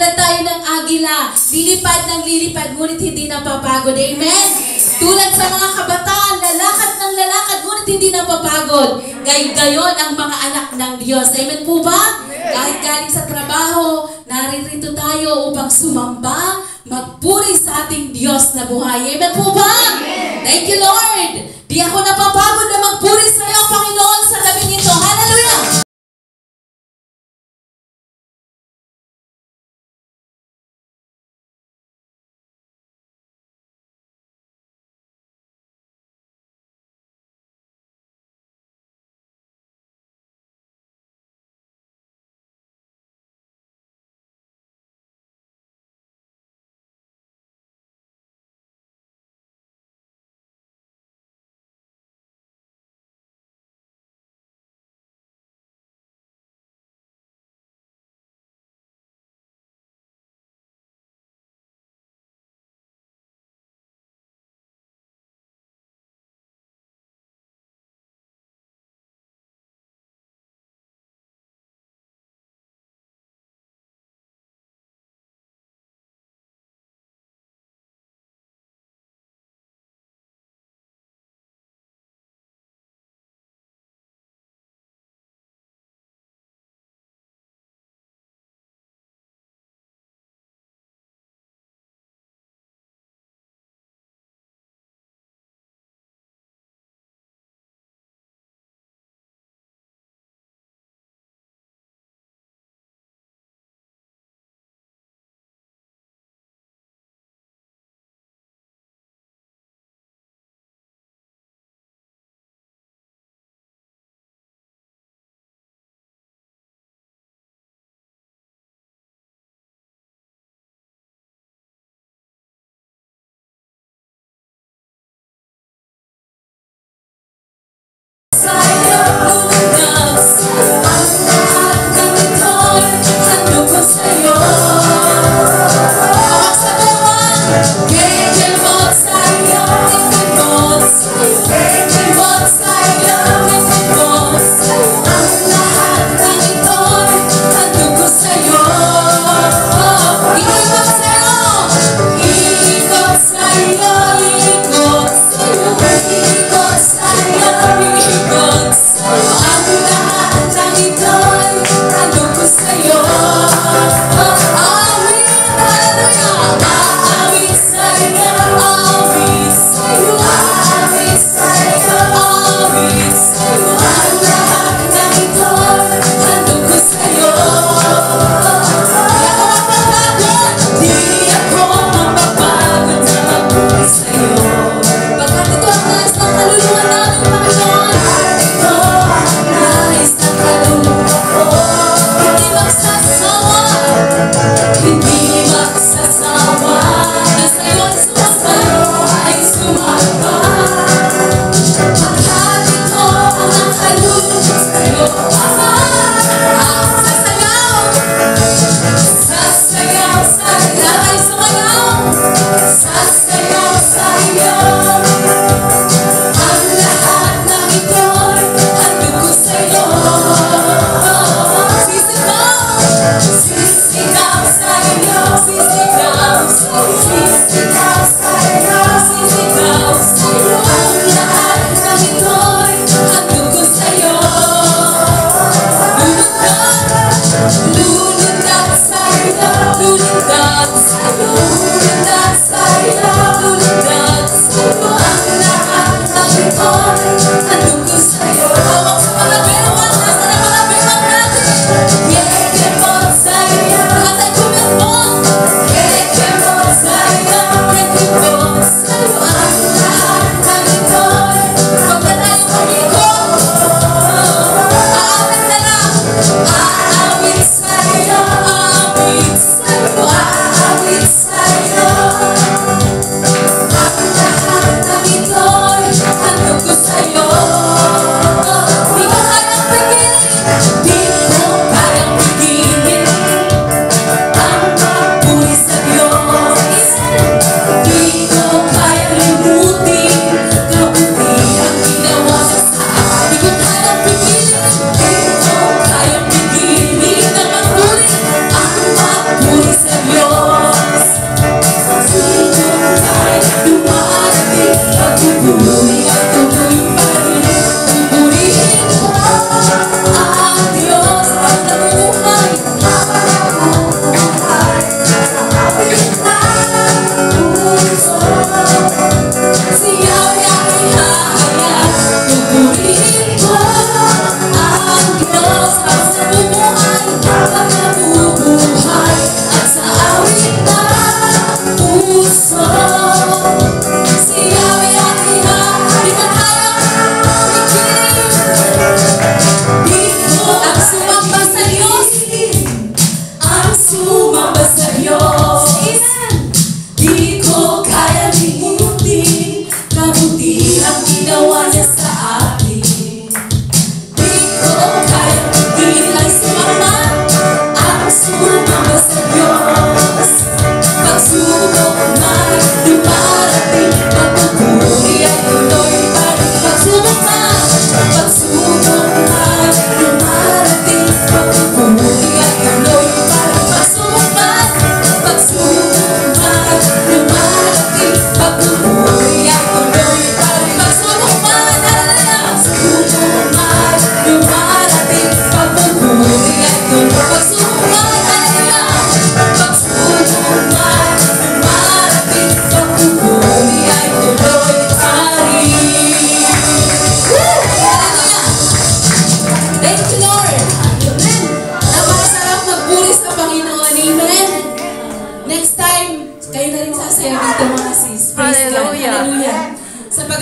Tulad tayo ng agila, lilipad ng lilipad, ngunit hindi napapagod. Amen? Tulad sa mga kabataan, lalakad ng lalakad, ngunit hindi napapagod. Gay gayon ang mga anak ng Diyos. Amen po ba? Kahit galing sa trabaho, naririto tayo upang sumamba, magpuri sa ating Diyos na buhay. Amen po ba? Thank you, Lord. Di ako napapagod na magpuri sa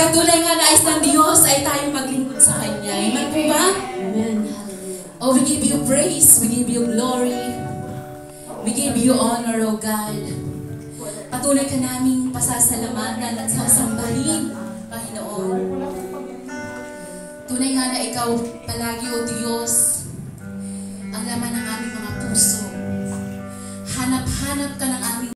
At tunay nga nais ng Diyos ay tayo maglingkod sa Kanya. Amen po ba? Amen. Oh, we give you praise. We give you glory. We give you honor, O God. Patuloy ka naming pasasalamatan at sasambahin, Panginoon. Tunay nga na ikaw palagi, O Diyos, ang laman ng aming mga puso. Hanap-hanap ka ng